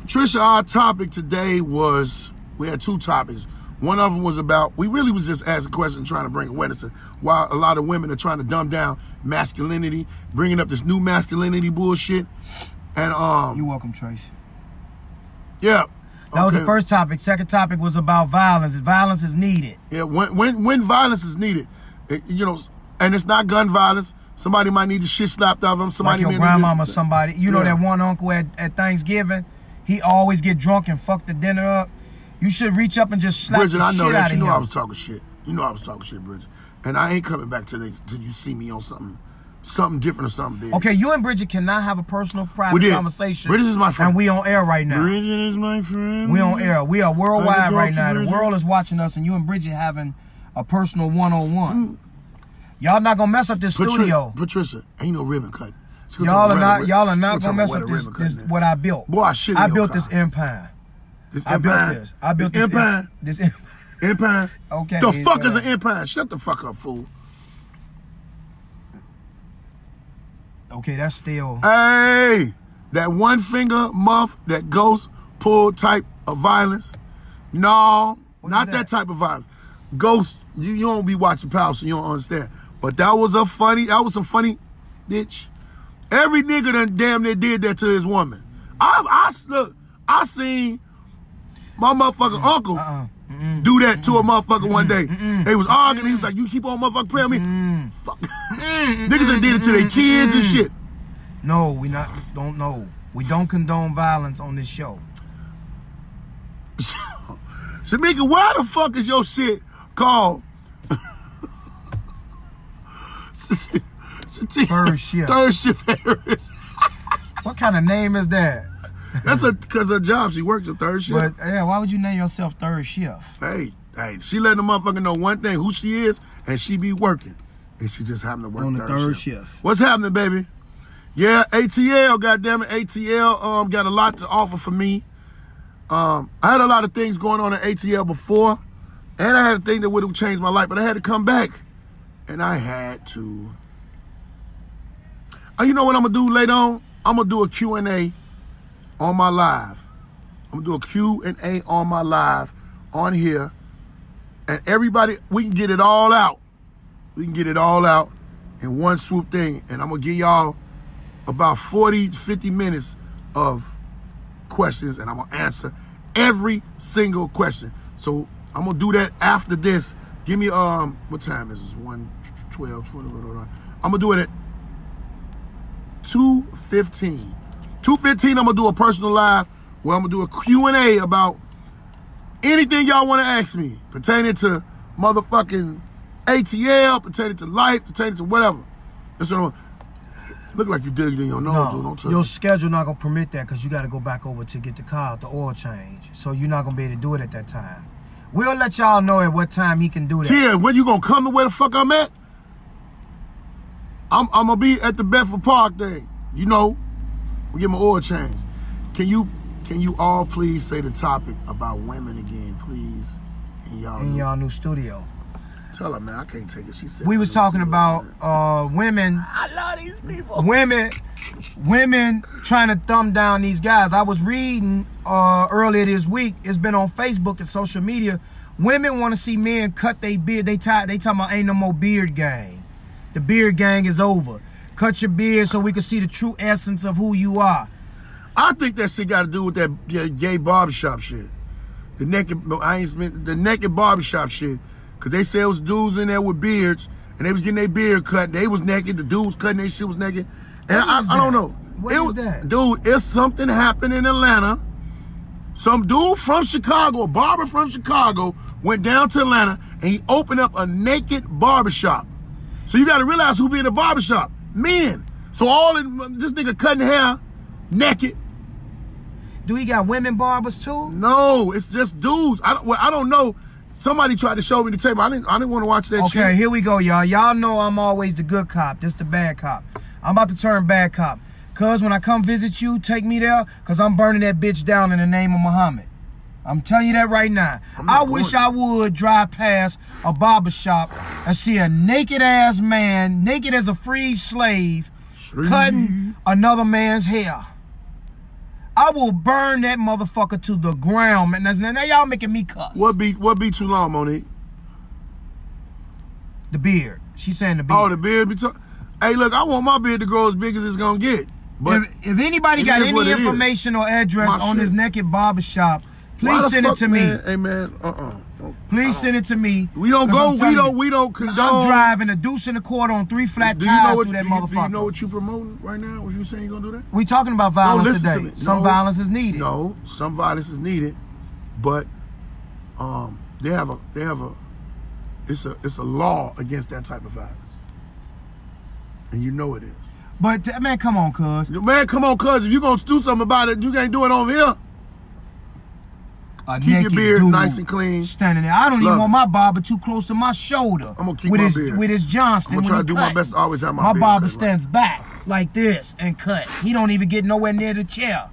Trisha, our topic today was we had two topics. One of them was about we really was just asking questions, trying to bring awareness to why a lot of women are trying to dumb down masculinity, bringing up this new masculinity bullshit. And um, You're welcome, Trace. yeah, That was the first topic. Second topic was about violence. Violence is needed. Yeah, when when when violence is needed, it- you know, and it's not gun violence. Somebody might need the shit slapped out of them. Like Somebody your may need grandmama, somebody. You know that one uncle at, at Thanksgiving? He always get drunk and fuck the dinner up. You should reach up and just slap Bridget, the I know that. You know him. I was talking shit. You know I was talking shit, Bridget. And I ain't coming back today they till you see me on something something different or something big. Okay, you and Bridget cannot have a personal private We did. conversation. Bridget is my friend. And we on air right now. Bridget is my friend. We on air. We are worldwide right to now. The world is watching us, and you and Bridget having a personal one on one. Y'all not gonna mess up this Patri- studio. Patricia, ain't no ribbon cutting. Y'all talk are not. Y'all are not gonna mess up this. this what I built. Boy, I shit I built car. this empire. This I built empire. this. I built this this. empire. This empire. Empire. Okay, The fuck is an uh, empire? Shut the fuck up, fool. Okay, that's still. Hey, that one finger muff, that ghost pull type of violence. No, What not that? that? type of violence. Ghost, you, you don't be watching Power, so you don't understand. But that was a funny, that was some funny, bitch. Every nigga done damn near did that to his woman. I, I look, I seen my motherfucking uncle Uh-uh. do that to a motherfucker one day. They was arguing. He was like, "You keep on motherfucking playing with me." Fuck. Niggas done did it to their kids and shit. No, we not. Don't know. We don't condone violence on this show. Shamika, why the fuck is your shit called Third shift. Third shift Harris. What kind of name is that? That's a because her job. She works a third shift. But yeah, why would you name yourself Third Shift? hey, hey, she letting the motherfucker know one thing: who she is, and she be working, and she just happen to work On the third, third shift. shift. What's happening, baby? Yeah, ATL, goddamn it, ATL um got a lot to offer for me. Um, I had a lot of things going on at ATL before, and I had a thing that would have changed my life, but I had to come back, and I had to. Uh, you know what I'm gonna do later on? I'm gonna do a Q and A on my live. I'm gonna do a Q and A on my live on here, and everybody we can get it all out. We can get it all out in one swoop thing, and I'm gonna give y'all about 40, 50 minutes of questions, and I'm gonna answer every single question. So I'm gonna do that after this. Give me um, what time is this? 1, 12, 20, blah, blah, blah. I'm gonna do it at 2:15. 2:15. I'm gonna do a personal live where I'm gonna do a Q&A about anything y'all want to ask me pertaining to motherfucking ATL, pertaining to life, pertaining to whatever. That's what I'm. Look like you digged in your nose. No, don't your schedule not gonna permit that because you got to go back over to get the car, the oil change. So you're not gonna be able to do it at that time. We'll let y'all know at what time he can do that. Tia, when you gonna come to where the fuck I'm at? I'm, I'm gonna be at the Bedford Park thing. You know, get my oil change. Can you can you all please say the topic about women again, please? And y'all, in y'all new studio. tell her, man, I can't take it. She said We was talking about uh, women, I love these people. women, women trying to thumb down these guys. I was reading uh, earlier this week. It's been on Facebook and social media. Women want to see men cut their beard. They tie, They talking about ain't no more beard gang. The beard gang is over. Cut your beard so we can see the true essence of who you are. I think that shit got to do with that gay barbershop shit. The naked, I ain't the naked barbershop shit. Cause they said it was dudes in there with beards, and they was getting their beard cut. They was naked. The dudes cutting their shit was naked. And I, I don't know. What It is was- that? dude? It's something happened in Atlanta. Some dude from Chicago, a barber from Chicago, went down to Atlanta and he opened up a naked barbershop. So you got to realize who be in the barbershop, men. So all in, this nigga cutting hair, naked. Do he got women barbers too? No, it's just dudes. I don't. Well, I don't know. Somebody tried to show me the tape. I didn't. I didn't want to watch that Okay, shit. here we go, y'all. Y'all know I'm always the good cop. This the bad cop. I'm about to turn bad cop. Cuz when I come visit you, take me there, cause I'm burning that bitch down in the name of Muhammad. I'm telling you that right now. I wish I would drive past a barber shop and see a naked ass man, naked as a free slave, cutting another man's hair. I will burn that motherfucker to the ground, man. Now, now y'all making me cuss. What be what be too long, Monique? The beard. She's saying the oh, beard. Oh, the beard be too. Hey, look, I want my beard to grow as big as it's gonna get. But if, if anybody got any information or address My on shit. this naked barbershop, why please send it to man? me. Hey man, uh uh Please send it to me. We don't go. We don't. you, We don't condone. I'm driving a deuce and the quarter on three flat Do you know tires what? through Do that you, do motherfucker. you know what you promoting right now? If you're saying you're gonna do that? we talking about violence to today. me. Some No. violence is needed. No, some violence is needed, but um, they have a they have a it's a it's a law against that type of violence. And you know it is. But man, come on, cuz. Man, come on, cuz. If you're going to do something about it, you can't do it over here. A Keep your beard dude nice and clean. Standing there. I don't Love even it. want my barber too close to my shoulder. I'm gonna keep with my his, beard. With his Johnston. I'm gonna try to do my best to always have my My beard barber cut right. stands back like this and cut. He don't even get nowhere near the chair.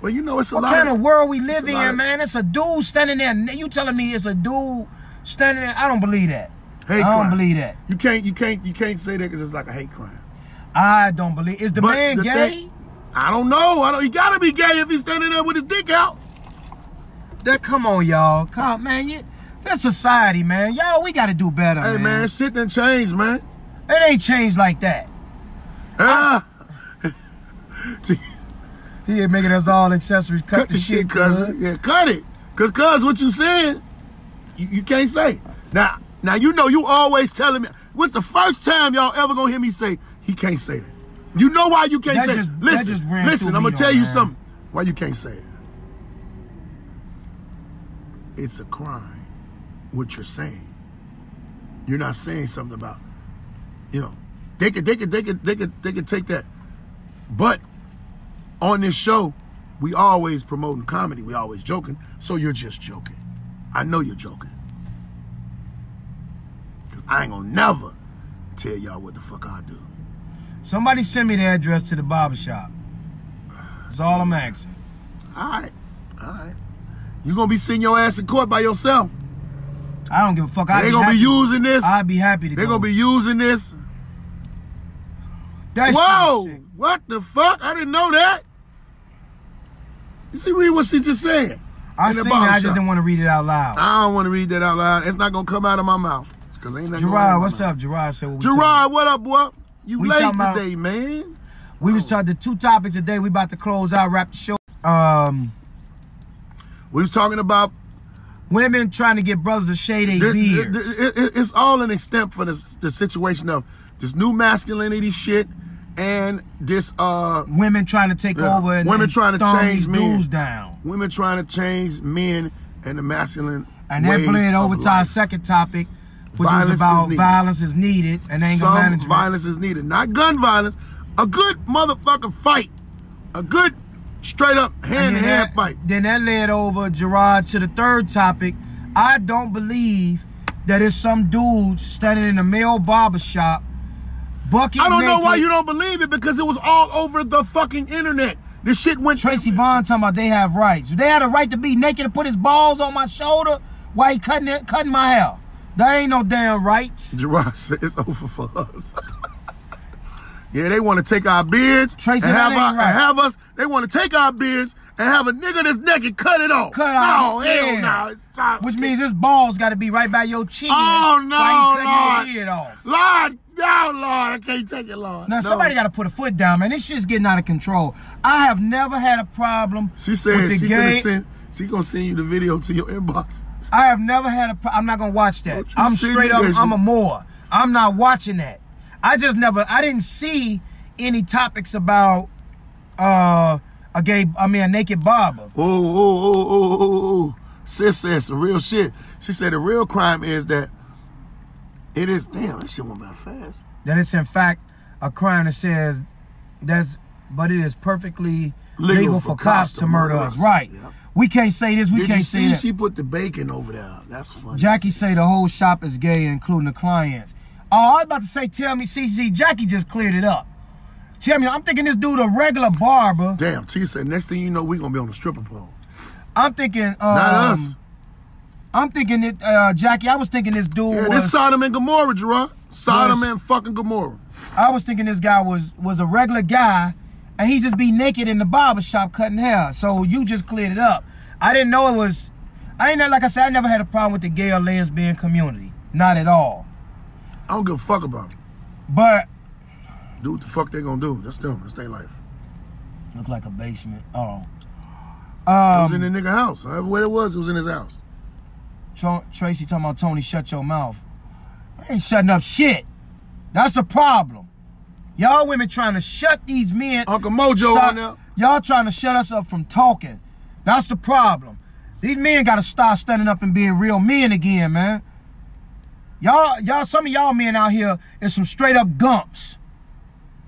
Well, you know, it's a What lot kind of world we live in, of- man? It's a dude standing there. You telling me it's a dude standing there? I don't believe that. hate I don't believe that. You can't, you can't, you can't say that because it's like a hate crime. I don't believe. Is the But man the gay? thing- I don't know. I don't. He gotta be gay if he's standing there with his dick out. That come on, y'all. Come man. You, this society, man. Y'all, we got to do better, Hey man, shit done changed, man. It ain't changed like that. Ah. He ain't making us all accessories. Cut, cut the shit, cuz. Yeah, cut it. Cause, cuz, what you saying, you, you can't say. Now, now you know you always telling me. What's the first time y'all ever gonna hear me say he can't say that? You know why you can't That say? just- it. listen, listen. I'm gonna tell you man. something. Why you can't say it? It's a crime. What you're saying. You're not saying something about. You know, they could, they could, they could, they could, they could take that. But on this show, we always promoting comedy. We always joking. So you're just joking. I know you're joking. Cause I ain't gonna never tell y'all what the fuck I do. Somebody send me the address to the barber shop. That's all I'm asking. All right, all right. You gonna be sitting your ass in court by yourself. I don't give a fuck. I'd They gonna happy. be using this. I'd be happy to They go. gonna be using this. That shit Whoa! What the fuck? I didn't know that. You see, read what she just said. I seen it. I just didn't want to read it out loud. I don't want to read that out loud. It's not gonna come out of my mouth. Cause ain't nothing going out Gerard, what's mouth. up? Gerard said what we Gerard, what up, boy? You We late today, man. We was talking the two topics today. We about to close out, wrap the show. Um, We was talking about women trying to get brothers to shade this, beard. it- it- it- it's all an extent for this the situation of this new masculinity shit and this uh women trying to take Yeah. over and Women and trying to change men. down. women trying to change men and the masculine And that of over to our second topic, which Violence was is about needed. violence is needed and anger Some management. violence is needed, not gun violence. A good motherfucking fight, a good straight up hand to hand that- fight. Then that led over Gerard to the third topic. I don't believe that it's some dude standing in a male barber shop, bucket I don't know why you don't believe it because it was all over the fucking internet. This shit went Tracy Vaughn talking about they have rights. They had a right to be naked and put his balls on my shoulder while he cutting it, cutting my hair. That ain't no damn rights. Gerard said it's over for us. yeah, they want to take our beards Tracy, and, have our, right. and have us. They want to take our beards and have a nigga that's naked cut it off. Cut no, out, hell no. It's not- Which means his balls got to be right by your chin. Oh, no, while he cutting Lord. your off. Lord, no, Lord, I can't take it, Lord. Now No. somebody got to put a foot down, man. This shit's getting out of control. I have never had a problem She said with the she gonna send. She gonna send you the video to your inbox. I have never had a. Pro- I'm not gonna watch that. I'm straight up. I'm a Moor. I'm not watching that. I just never. I didn't see any topics about uh a gay. I mean a naked barber. Oh, oh, oh, oh, oh, oh. Sis said some real shit. She said the real crime is that it is. Damn, that shit went by fast. That it's in fact a crime that says that's. But it is perfectly Legal legal, for for cops to murder us. Right. Yep. We can't say this. We Did can't you say see that. she put the bacon over there? That's funny. Jackie say the whole shop is gay, including the clients. Oh, I was about to say, tell me, CC. Jackie just cleared it up. Tell me, I'm thinking this dude a regular barber. Damn, T said next thing you know we gonna be on the stripper pole. I'm thinking, um, Not us. I'm thinking that uh, Jackie. I was thinking this dude Yeah, was. this Sodom and Gomorrah, Gerard. Sodom Was- and fucking Gomorrah. I was thinking this guy was was a regular guy, and he just be naked in the barber shop cutting hair. So you just cleared it up. I didn't know it was. I ain't know, like I said, I never had a problem with the gay or lesbian community, not at all. I don't give a fuck about it. But Do what the fuck they gonna do. That's them. That's their life. look like a basement. Oh, It was um, in the nigga house. However way it was, it was in his house. Tro- Tracy talking about Tony, shut your mouth. I ain't shutting up shit. That's the problem. Y'all women trying to shut these men. Uncle Mojo Stop- on there. Y'all trying to shut us up from talking. That's the problem. These men gotta start standing up and being real men again, man. Y'all, y'all, some of y'all men out here is some straight up gumps.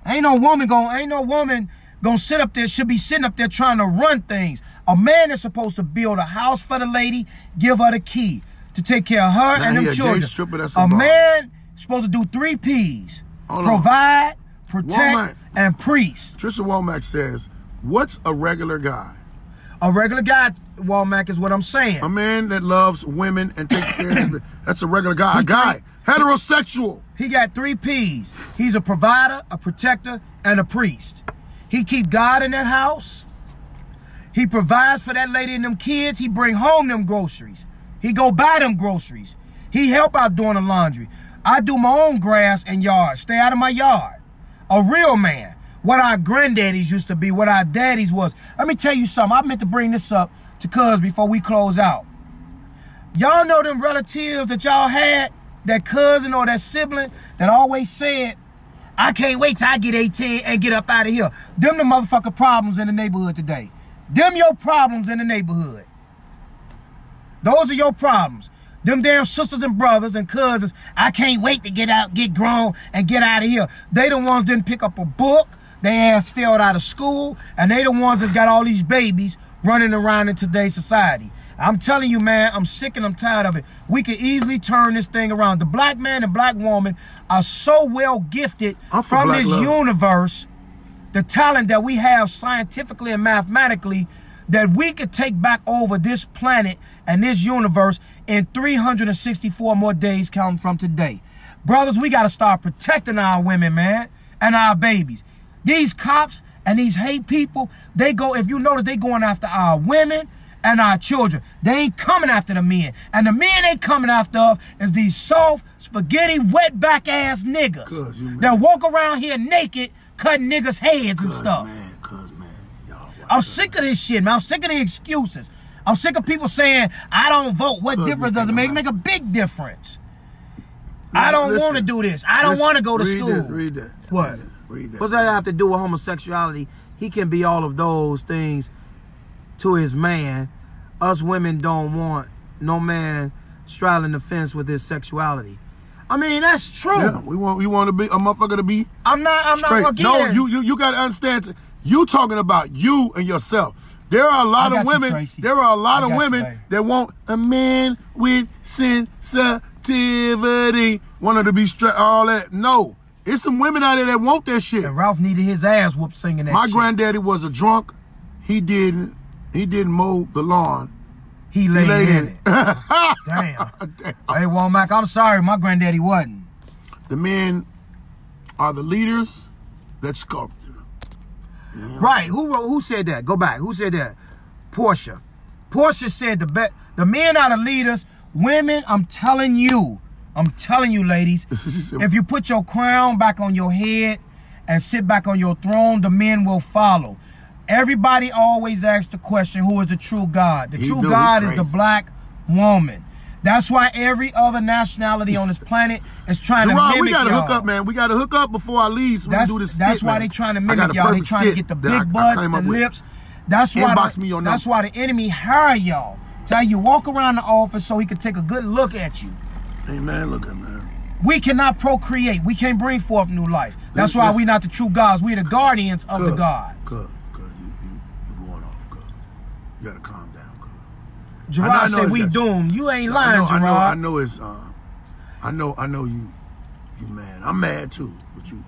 Ain't no woman going ain't no woman gonna sit up there, should be sitting up there trying to run things. A man is supposed to build a house for the lady, give her the key to take care of her Now and he them a children. a a bomb. man supposed to do three P's. Hold on. Provide, protect, Woman. and priest. Trisha Womack says, "What's a regular guy? A regular guy, Walmack, is what I'm saying. A man that loves women and takes care of his. That's a regular guy. A guy, heterosexual. He got three P's. He's a provider, a protector, and a priest. He keep God in that house. He provides for that lady and them kids. He bring home them groceries. He go buy them groceries. He help out doing the laundry. I do my own grass and yard. Stay out of my yard. A real man. What our granddaddies used to be, what our daddies was. Let me tell you something. I meant to bring this up to cuz before we close out. Y'all know them relatives that y'all had, that cousin or that sibling that always said, I can't wait till I get 18 and get up out of here. Them the motherfucker problems in the neighborhood today. Them your problems in the neighborhood. Those are your problems. Them damn sisters and brothers and cousins, I can't wait to get out, get grown, and get out of here. They the ones didn't pick up a book, they ass failed out of school, and they the ones that's got all these babies running around in today's society. I'm telling you, man, I'm sick and I'm tired of it. We can easily turn this thing around. The black man and black woman are so well gifted from this love. universe the talent that we have scientifically and mathematically that we could take back over this planet and this universe in 364 more days counting from today. Brothers, we got to start protecting our women, man, and our babies. These cops and these hate people, they go, if you notice, they going after our women and our children. They ain't coming after the men. And the men they coming after of is these soft, spaghetti, wetback ass niggas that walk around here naked, cutting niggas' heads and stuff. man, man, y'all. I'm sick of this shit, man. I'm sick of the excuses. I'm sick of people saying, I don't vote. What difference does it make? It make a big difference. I don't want to do this. I don't want to go to read school. This, read that. What? Read. Read that. What's that have to do with homosexuality? He can be all of those things to his man. Us women don't want no man straddling the fence with his sexuality. I mean, that's true. Yeah, we want we want to be a motherfucker to be I'm not. I'm straight. not. No, you you you gotta understand. You talking about you and yourself. There are a lot of got you, women. There are a lot of got you, women that want a man with sensitivity. Want her to be straight. All that. No, it's some women out there that want that shit. And Ralph needed his ass whooped singing that. My shit. granddaddy was a drunk. He didn't. He didn't mow the lawn. He He laid, laid in in it. it. Damn. Hey, Walmack, I'm sorry. My granddaddy wasn't. the men are the leaders that sculpted. Right. Who wrote, who said that? Go back. Who said that? Portia. Portia said the be- the men are the leaders. Women, I'm telling you, I'm telling you, ladies, if you put your crown back on your head and sit back on your throne, the men will follow. Everybody always asks the question, who is the true God? The He true God is the black woman. That's why every other nationality on this planet is trying to Gerard, mimic we gotta hook up, man. We gotta hook up before I leave so That's, we can do this. that's skit, why man. they trying to mimic y'all. They trying to get the I- big I butts, came the with. lips. That's why. Inbox The, that's why the enemy hire y'all. Tell you walk around the office so he can take a good look at you. Man, look at man. We cannot procreate. We can't bring forth new life. That's why this- we not the true gods. We're the guardians of the gods. Good, good. You, you, you going off, good. You gotta calm down, good. I know- Gerard I said we doomed. You ain't I lying, know, I know, I know it's um, I know, I know you, you mad. I'm mad too, but you,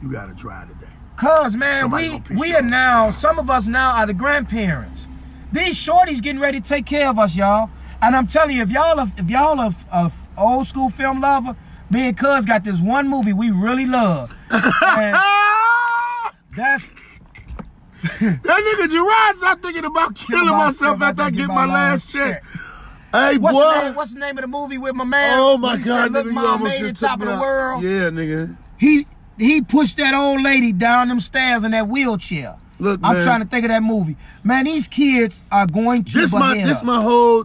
you gotta dry today. Cause man, Somebody we we are now. Some of us now are the grandparents. These shorties getting ready to take care of us, y'all. And I'm telling you, if y'all are, if y'all are a old school film lover, me and Cuz got this one movie we really love. That's That nigga Gerard stop thinking about killing myself after I get my last check. Hey, What's boy. the name? What's the name of the movie with my man? oh my God, said, Look, nigga, you mom made it top of the world. Yeah, nigga. He he pushed that old lady down them stairs in that wheelchair. Look, I'm man. trying to think of that movie. Man, these kids are going to This my, this us. my whole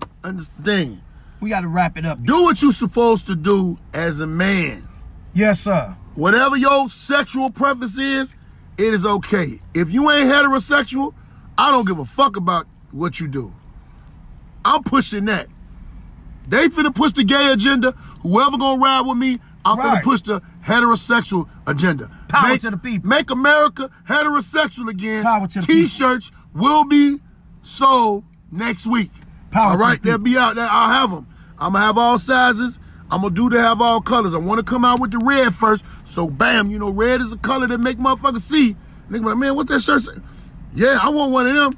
thing. We got to wrap it up. Do what you're supposed to do as a man. Yes, sir. Whatever your sexual preference is, it is okay. If you ain't heterosexual, I don't give a fuck about what you do. I'm pushing that. They finna push the gay agenda. Whoever gonna ride with me, I'm Right. finna push the heterosexual agenda. Power make, to the people. Make America heterosexual again. Power to the T-shirts will be sold next week. Power all to the right, they'll be out there. I'll have them. I'm gonna have all sizes. I'm gonna do to have all colors. I want to come out with the red first. So bam, you know, red is a color that make motherfuckers see. Nigga, like, man, what that shirt say? Yeah, I want one of them.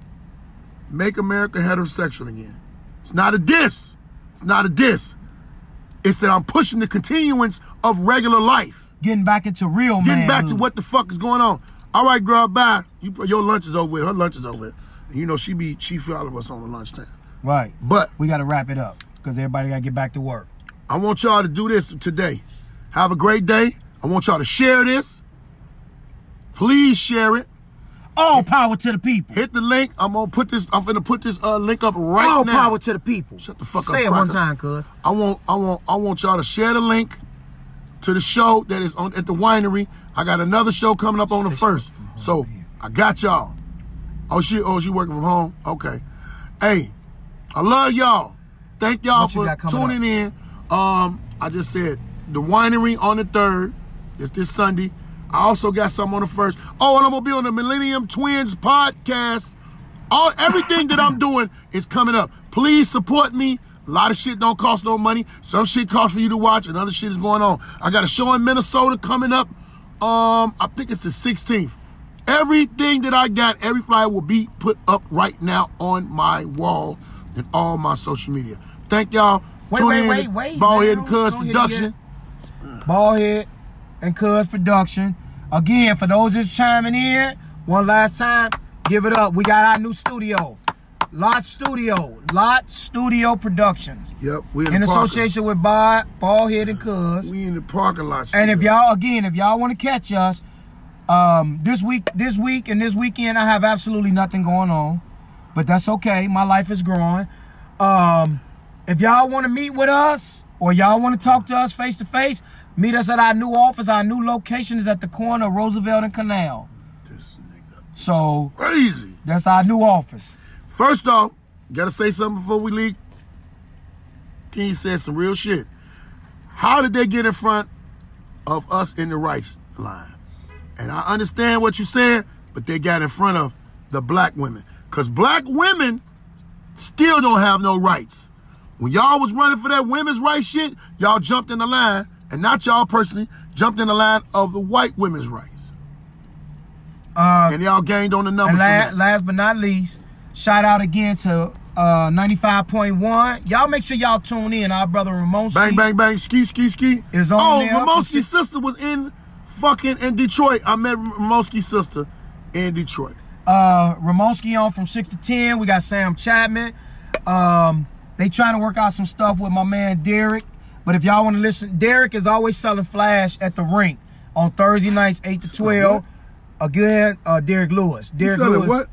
Make America heterosexual again. It's not a diss. It's not a diss. It's that I'm pushing the continuance of regular life. Getting back into real Getting man. back to what the fuck is going on. All right, girl, bye. You, your lunch is over with. Her lunch is over with. You know, she be, she follow us on the lunchtime. Right. But We got to wrap it up because everybody got to get back to work. I want y'all to do this today. Have a great day. I want y'all to share this. Please share it. All power to the people. Hit the link. I'm gonna put this. I'm gonna put this uh, link up right All now. power to the people. Shut the fuck up, Say it one time, cuz. I want. I want. I want y'all to share the link to the show that is on at the winery. I got another show coming up on the first. So I got y'all. Oh she. Oh she working from home. Okay. Hey, I love y'all. Thank y'all for tuning in. Um, I just said the winery on the third. It's this Sunday. I also got some on the first. Oh, and I'm gonna be on the Millennium Twins podcast. All everything that I'm doing is coming up. Please support me. A lot of shit don't cost no money. Some shit costs for you to watch, and other shit is going on. I got a show in Minnesota coming up. Um, I think it's the 16th. Everything that I got, every flyer will be put up right now on my wall and all my social media. Thank y'all. Wait, Tuning wait, in wait, wait, Bald man. Head and Cuz don't hit it Production. Baldhead and Cuz Production. Again, for those just chiming in, one last time, give it up. We got our new studio. Lot Studio. Lot Studio Productions. Yep, we in, In association with Bob, Baldhead and Cuz. We in the parking lot. And if y'all again, if y'all want to catch us, um, this week, this week, and this weekend, I have absolutely nothing going on, but that's okay. My life is growing. Um, if y'all want to meet with us or y'all want to talk to us face to face, meet us at our new office. Our new location is at the corner of Roosevelt and Canal. This nigga So crazy. that's our new office. First off, gotta say something before we leave. King said some real shit. How did they get in front of us in the rights line? And I understand what you're saying, but they got in front of the black women. Because black women still don't have no rights. When y'all was running for that women's rights shit, y'all jumped in the line, and not y'all personally, jumped in the line of the white women's rights. Uh, And y'all gained on the numbers. la- last but not least, shout out again to uh, 95.1. Y'all make sure y'all tune in. Our brother Ramon. Bang, bang, bang, ski, ski, ski. Is on oh, there. Ramonski's sister was in fucking in Detroit. I met Ramonski's sister in Detroit. uh Ramonski on from 6 to 10. We got Sam Chapman. Um, they trying to work out some stuff with my man Derek. But if y'all want to listen, Derek is always selling flash at the rink on Thursday nights, 8 to 12. Again, uh, Derek Lewis. Derek Lewis. what?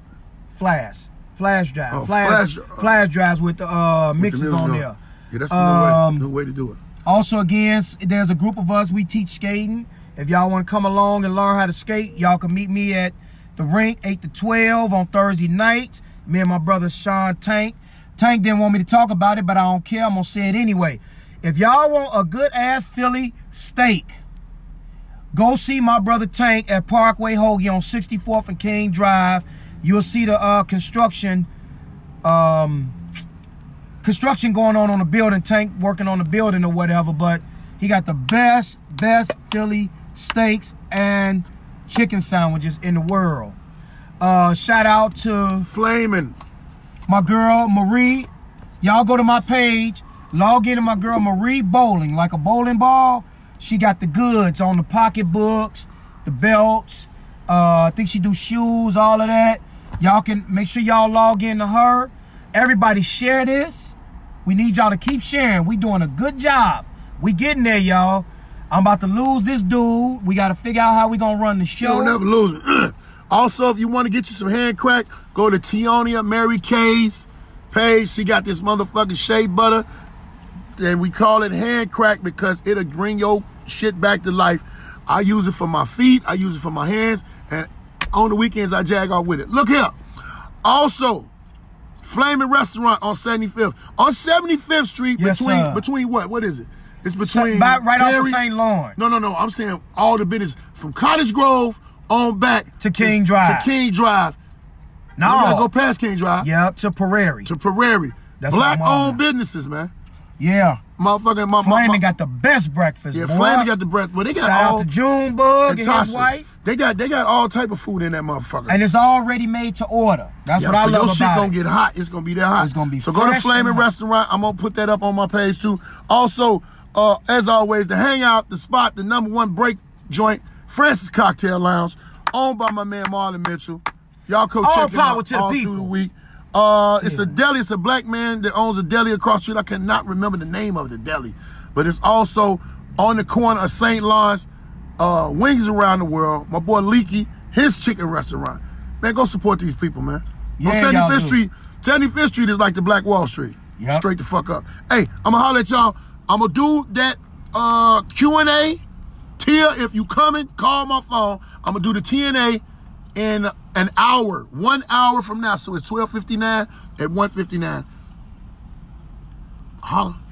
Flash. Flash drive. Oh, flash, flash- flash drives with the uh, The mixes music on on. there. Yeah, that's a Um, new way, new way to do it. Also, again, there's a group of us. We teach skating. If y'all want to come along and learn how to skate, y'all can meet me at the rink 8 to 12 on Thursday nights. Me and my brother Sean Tank. Tank didn't want me to talk about it, but I don't care. I'm going to say it anyway. If y'all want a good ass Philly steak, go see my brother Tank at Parkway Hoagie on 64th and King Drive. You'll see the uh, construction um, construction going on on the building, Tank working on the building or whatever, but he got the best, best Philly steaks and chicken sandwiches in the world. Uh, shout out to Flaming. my girl Marie. Y'all go to my page, log into my girl Marie Bowling, like a bowling ball. She got the goods on the pocketbooks, the belts. Uh, I think she do shoes, all of that. Y'all can make sure y'all log into her. Everybody share this. We need y'all to keep sharing. We doing a good job. We getting there, y'all. I'm about to lose this dude. We got to figure out how we gonna run the You show. don't never lose. It. also, if you want to get you some hand crack, go to Tionia Mary Kay's page. She got this motherfucking shea butter. And we call it hand crack because it'll bring your shit back to life. I use it for my feet. I use it for my hands. And on the weekends, I jag off with it. Look here. Also, Flaming Restaurant on 75th. On 75th Street, Yes, between sir. between what? What is it? It's between right off of Perry- St. Lawrence. No, no, no. I'm saying all the business from Cottage Grove on back To King Drive. To King Drive. No. You gotta go past King Drive Yep, to Prairie. to Prairie. That's Black what I'm on owned businesses, man. Yeah. Motherfucking my, my got the best breakfast. yeah, boy. Flaming got the breath. Well, they got Shout all out to Junebug and, and his wife. They got they got all type of food in that motherfucker. And it's already made to order. That's Yeah, what I so love your shit gonna it. get hot. It's gonna be that hot. It's gonna be So go to Flaming. Restaurant. I'm gonna put that up on my page too. Also, uh, as always, the hangout, the spot, the number one break joint, Francis Cocktail Lounge, owned by my man Marlon Mitchell. Y'all go All check it power out to the all people. through the week. Uh, it's a deli. It's a black man that owns a deli across the street. I cannot remember the name of the deli, but it's also on the corner of St. Lawrence. Uh, Wings around the world. My boy Leaky, his chicken restaurant. Man, go support these people, man. Yeah, on y'all 75th do. Street. 75th Street is like the Black Wall Street. Yep. Straight the fuck up. Hey, I'm gonna holler at y'all. I'm gonna do that uh Q&A. Tia, if you coming, call my phone. I'm gonna do the TNA in an hour, one hour from now. So it's 12:59 at 1:59. Holla.